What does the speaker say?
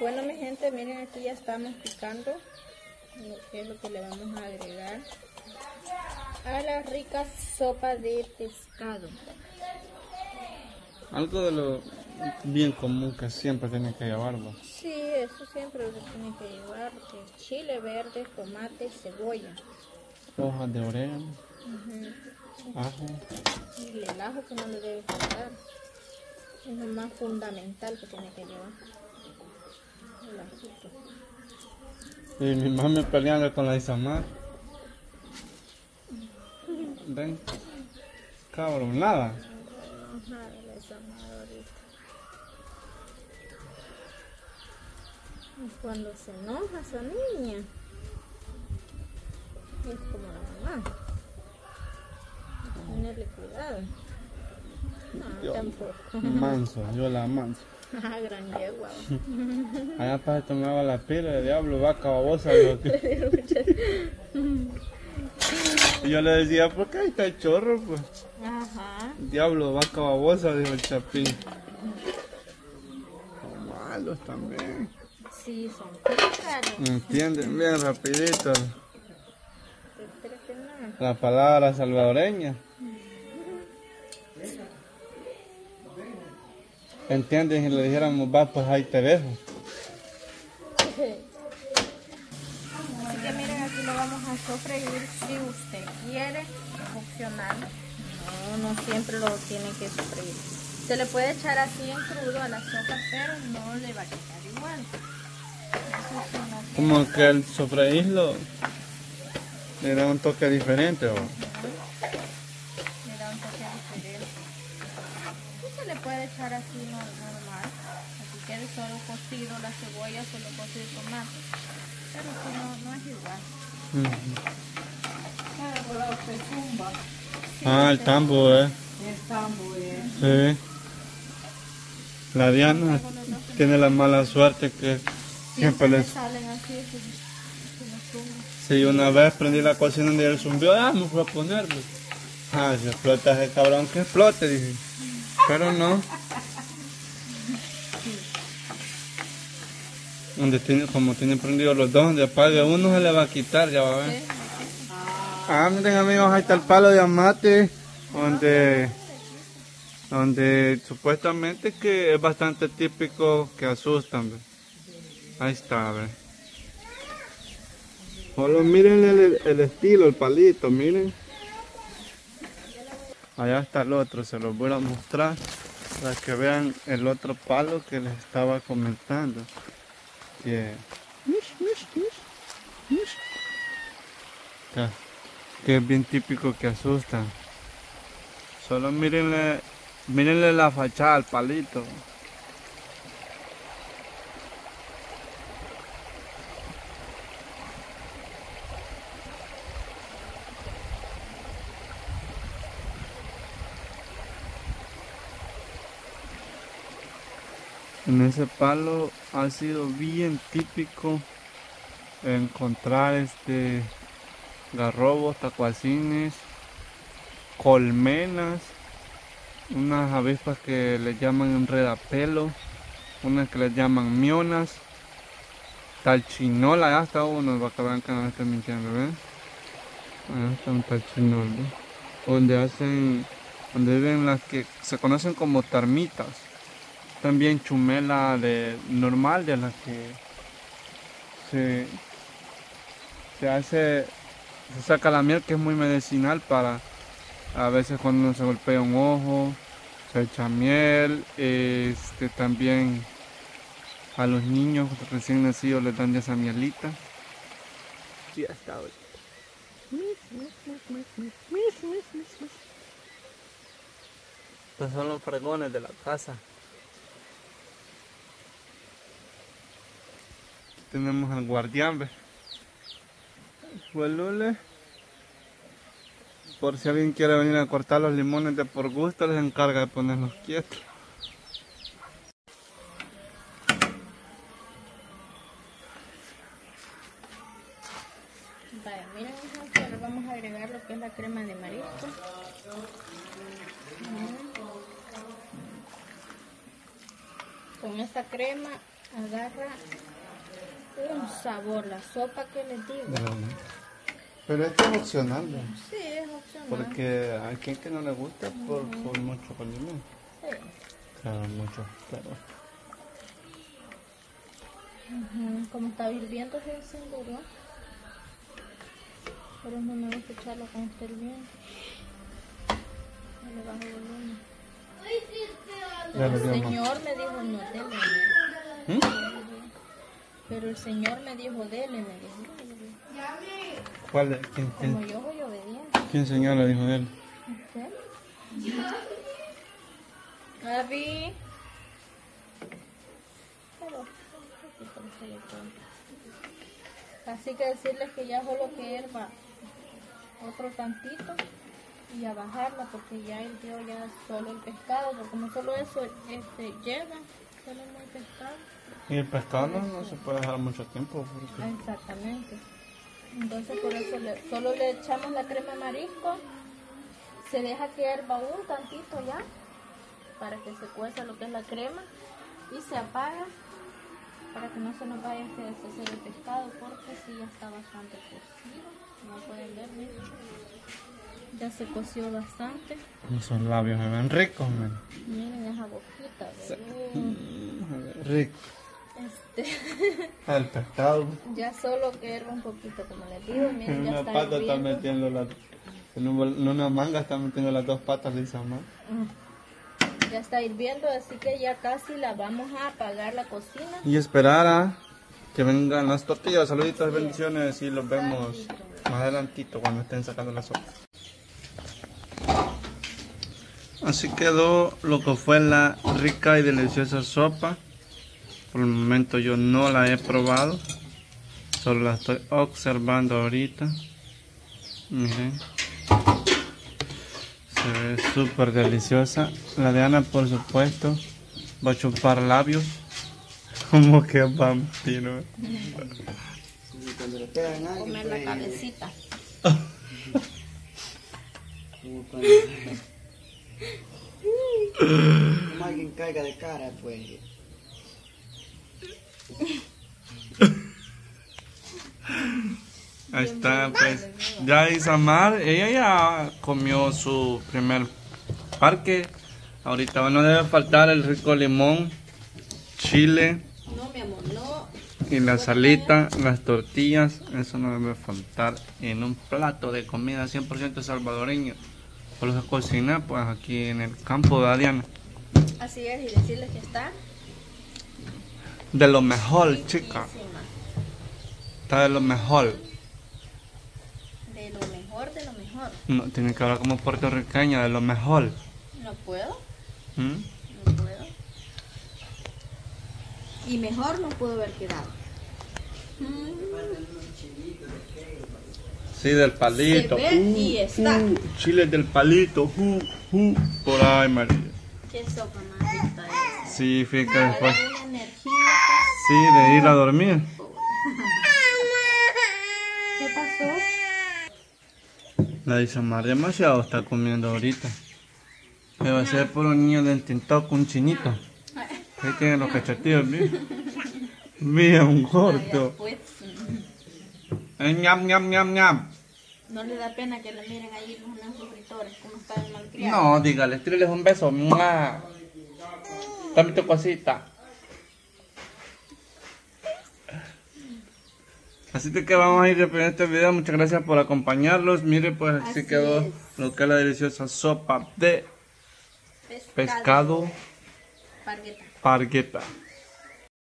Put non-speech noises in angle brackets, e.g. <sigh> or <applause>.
Bueno mi gente, miren aquí ya estamos picando lo que es lo que le vamos a agregar a la rica sopa de pescado. Algo de lo bien común que siempre tiene que llevarlo. Sí, eso siempre lo tiene que llevar. chile verde, tomate, cebolla. Hojas de orégano. Ajo. Y el ajo que no le debe faltar. Es lo más fundamental que tiene que llevar. Y mi mamá peleando con la Isamar. Ven. Cabrón, nada. Cuando se enoja esa niña, es como la mamá. Tenerle cuidado. No, tampoco. Manso, yo la manso. Ah, gran yegua. <laughs> Allá para tomaba la pila de diablo, vaca babosa. <laughs> <laughs> Y yo le decía, ¿por qué ahí está el chorro? Pues? Ajá. Diablo, vaca babosa, dijo el chapín. Son malos también. Sí, son pícaros. ¿Entienden? Bien rapidito. La palabra salvadoreña. ¿Entiendes? Y le dijéramos, va, pues ahí te dejo. Así que miren, aquí lo vamos a sofreír si usted quiere, opcional. No, no siempre lo tiene que sofreír. Se le puede echar así en crudo a la sopa, pero no le va a quedar igual. Como que el sofreírlo le da un toque diferente. ¿o? Puede echar así normal. Así quede solo cocido la cebolla, solo cocido el tomate. Pero si no, no es igual. ah, el tambo, eh. El tambo, eh. Sí. La Diana tiene la mala suerte que siempre les... salen así, Sí, una vez prendí la cocina y el zumbió, ah, me fue a ponerlo. Ah, si explota ese cabrón, que explote, dije. Pero no. Donde tiene, como tiene prendido los dos, donde apague uno se le va a quitar, ya va a ver. Ah, miren amigos, ahí está el palo de amate, donde, donde supuestamente que es bastante típico que asustan. Ahí está, a ver. Solo miren el estilo, el palito, miren. Allá está el otro, se los voy a mostrar para que vean el otro palo que les estaba comentando. Que, es bien típico que asustan. Solo mírenle, mírenle la fachada al palito. En ese palo ha sido bien típico encontrar este garrobos, tacuacines, colmenas, unas avispas que le llaman enredapelo, unas que les llaman mionas, talchinola, ya está uno, va a acabar que no estoy mintiendo, ¿ven? Ahí está un talchinol, donde hacen, donde viven las que se conocen como termitas también chumela de normal de la que se, se hace se saca la miel que es muy medicinal para a veces cuando uno se golpea un ojo se echa miel este también a los niños recién nacidos les dan de esa mielita. Ya está estos son los fregones de la casa tenemos al guardián, ¿ves? Lule. Por si alguien quiere venir a cortar los limones de por gusto, les encarga de ponerlos quietos. Vamos a agregar lo que es la crema de marisco. Con esta crema agarra un sabor la sopa que les digo. Pero, pero esto es opcional, ¿no? Sí, es opcional. porque hay quien que no le gusta por, por mucho condimento. Sí. Claro, mucho, Ujú, Como está hirviendo, se encendió. Pero no me gusta echarlo cuando esté hirviendo. Le bajo el volumen. El señor me dijo no dele. ¿Mm? Pero el señor me dijo dele, me dijo. ¿Cuál es? ¿Quién, Como quién, yo soy obediente. quién señor le dijo él? ¿Sí? Gaby. Así que decirles que ya solo que hierva otro tantito y a bajarla porque ya hirvió ya solo el pescado, porque no solo eso este, lleva, solo el pescado. Y el pescado no, no se puede dejar mucho tiempo porque Exactamente. Entonces por eso le- solo le echamos la crema de marisco, se deja que hierva un tantito ya, para que se cueza lo que es la crema, y se apaga para que no se nos vaya a deshacer el pescado, porque sí ya está bastante cocido, como pueden ver, ya se coció bastante, esos labios me ven ricos, man. miren esa boquita, bebé. Rico. Este, <laughs> El pescado. ya solo que hierva un poquito, como les digo, En miren, ya una está pata está hirviendo. metiendo las... En, un en una manga está metiendo las dos patas man. Ya está hirviendo, así que ya casi la vamos a apagar la cocina. Y esperar a que vengan las tortillas. Saluditos, bendiciones y los vemos más adelantito cuando estén sacando la sopa. Así quedó lo que fue la rica y deliciosa sopa. Por el momento yo no la he probado. Solo la estoy observando ahorita. Miren. Se ve súper deliciosa. La de Ana, por supuesto, va a chupar labios. <laughs> Como que vampiro. Cuando le pegan a alguien, Comer la cabecita. como cuando, <laughs> como alguien caiga de cara, pues. Ahí está, pues. Ya Isamar, ella ya comió su primer parque. Ahorita no debe faltar el rico limón, chile No, mi amor, no. y la salita, las tortillas. Eso no debe faltar en un plato de comida 100% salvadoreño. Por eso cocina, pues aquí en el campo de Adiana. Así es, y decirles que está De lo mejor, chica. Está de lo mejor. De lo mejor, de lo mejor. No, tiene que hablar como puertorriqueña, de lo mejor. No puedo, ¿Mm? no puedo. Y mejor no pudo haber quedado. Sí, del palito. Se ve y está. uh, chile del palito. uh, uh, por ahí, María. Qué sopa más rica es. Sí, fíjate después. Sí, de ir a dormir. ¿Qué pasó? La Isamar demasiado está comiendo ahorita. Que va a ser por un niño del TikTok, un chinito. Ahí tiene los cachetillos, bien. Bien corto. Pues, Eh, ñam, ñam, ñam, ñam. no le da pena que le miren ahí los unos suscriptores, cómo está el malcriado. No, dígale, tíreles un beso. ¡Mua! Dame tu cosita. Así que vamos a ir despidiendo este video. Muchas gracias por acompañarlos. Mire, pues así, Así quedó es. lo que es la deliciosa sopa de pescado Pargueta. pargueta.